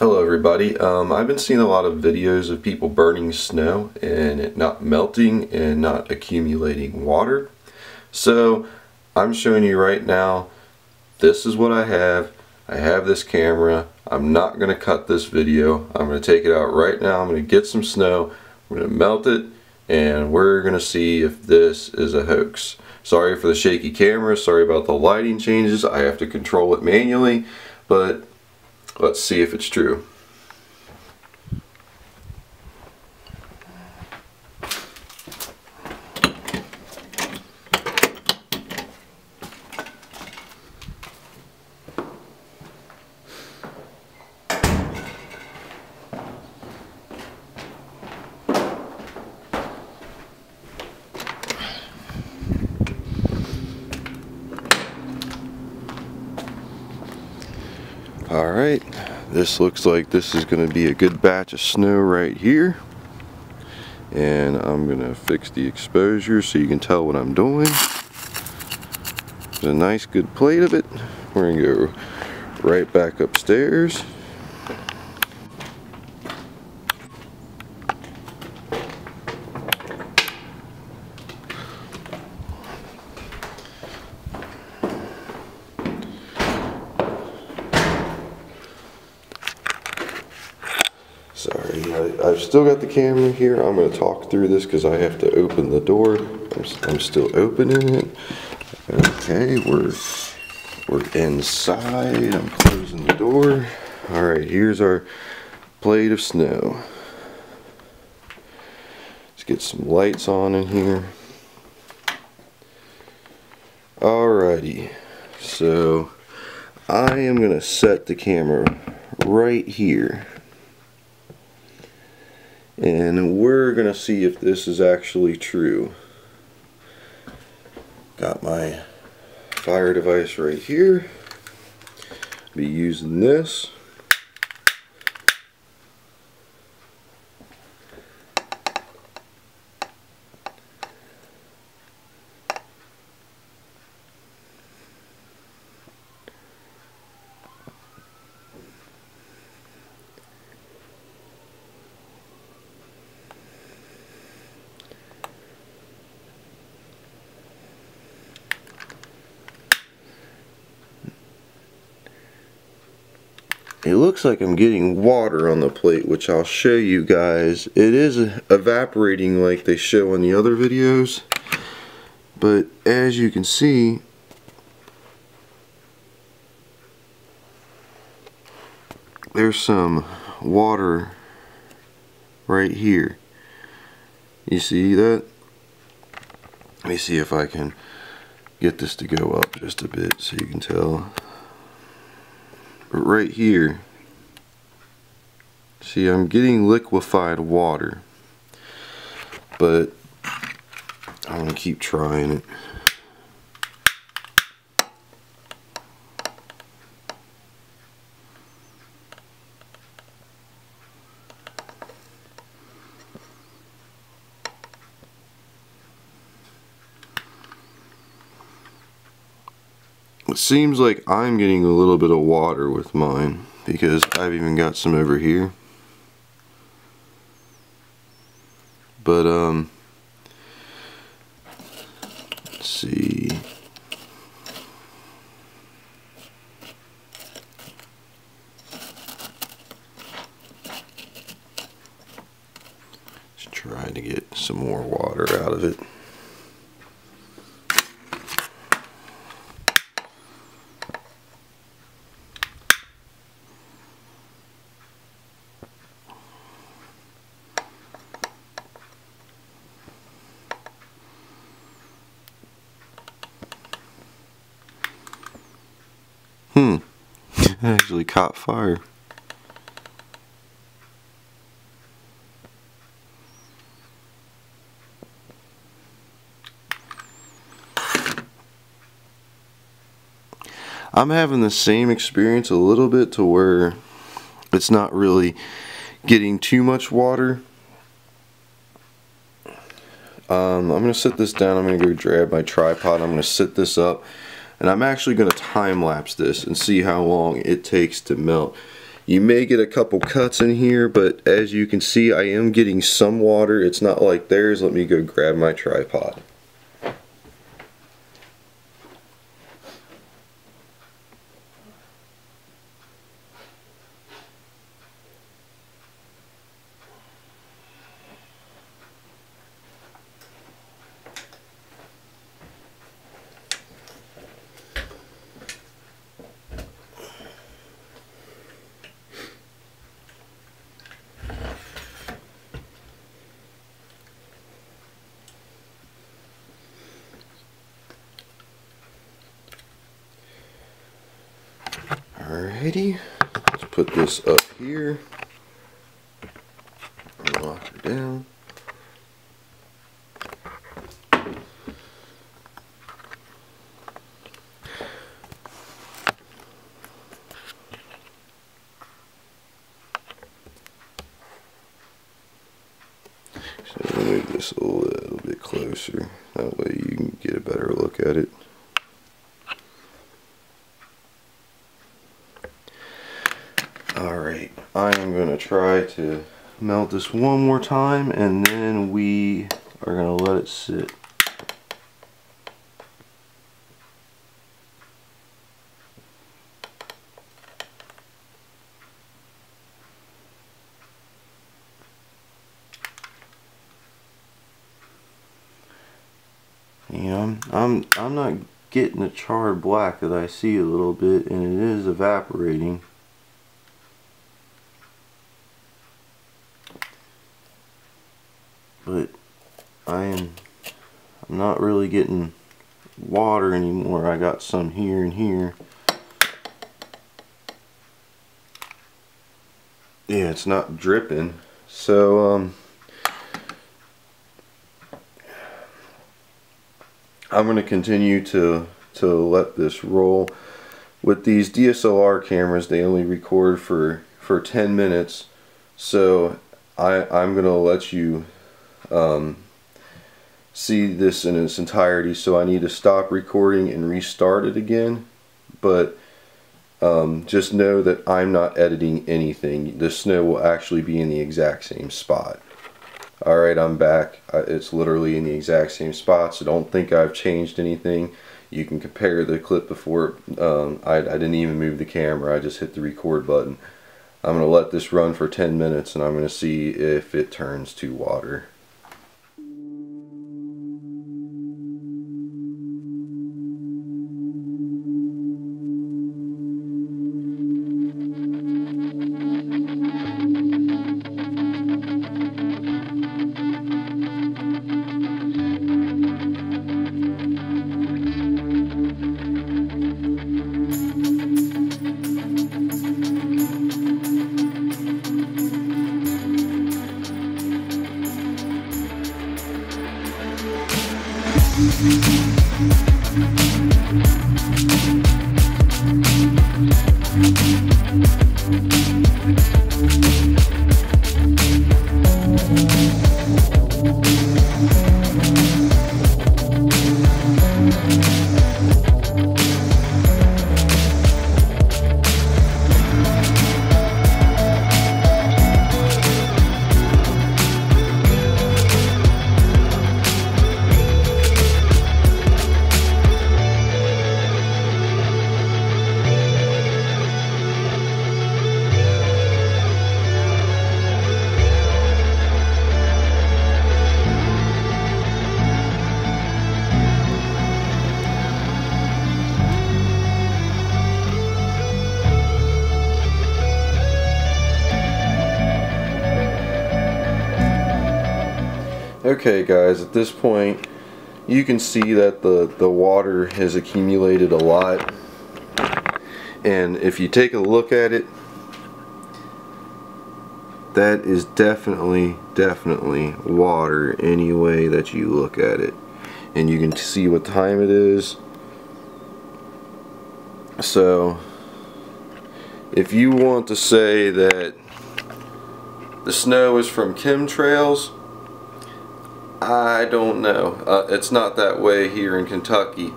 Hello everybody. Um, I've been seeing a lot of videos of people burning snow and it not melting and not accumulating water. So I'm showing you right now, this is what I have. I have this camera. I'm not going to cut this video. I'm going to take it out right now. I'm going to get some snow. I'm going to melt it and we're going to see if this is a hoax. Sorry for the shaky camera. Sorry about the lighting changes. I have to control it manually. But Let's see if it's true. Alright, this looks like this is going to be a good batch of snow right here. And I'm going to fix the exposure so you can tell what I'm doing. There's a nice good plate of it. We're going to go right back upstairs. Sorry, I, have still got the camera here. I'm going to talk through this because I have to open the door. I'm, I'm still opening it. Okay, we're, we're inside. I'm closing the door. Alright, here's our plate of snow. Let's get some lights on in here. Alrighty, so I am going to set the camera right here and we're gonna see if this is actually true. Got my fire device right here. Be using this it looks like I'm getting water on the plate which I'll show you guys. It is evaporating like they show in the other videos. But as you can see there's some water right here. You see that? Let me see if I can get this to go up just a bit so you can tell right here, see I'm getting liquefied water. But I'm to keep trying it. It seems like I'm getting a little bit of water with mine because I've even got some over here. But um let's see. Just try to get some more water out of it. It actually caught fire. I'm having the same experience a little bit to where it's not really getting too much water. Um, I'm going to set this down. I'm going to go grab my tripod. I'm going to set this up and I'm actually going to time lapse this and see how long it takes to melt You may get a couple cuts in here, but as you can see, I am getting some water. It's not like theirs. Let me go grab my tripod. Alrighty, let's put this up here. Lock her down. So move this a little bit closer. That way you can get a better look at it. Alright, I am going to try to melt this one more time and then we are going to let it sit. You I'm, I'm not getting the charred black that I see a little bit and it is evaporating. But I am I'm not really getting water anymore. I got some here and here. Yeah it's not dripping. So um I'm going to continue to to let this roll. With these DSLR cameras they only record for for 10 minutes. So I, I'm gonna let you um, see this in its entirety so I need to stop recording and restart it again. But um, just know that I'm not editing anything. The snow will actually be in the exact same spot. Alright I'm back. It's literally in the exact same spot so don't think I've changed anything. You can compare the clip before um, I, I didn't even move the camera I just hit the record button. I'm going to let this run for 10 minutes and I'm going to see if it turns to water Thank Okay guys, at this point you can see that the, the water has accumulated a lot. And if you take a look at it that is definitely definitely water any way that you look at it. And you can see what time it is. So if you want to say that the snow is from chemtrails I don't know. Uh, it's not that way here in Kentucky.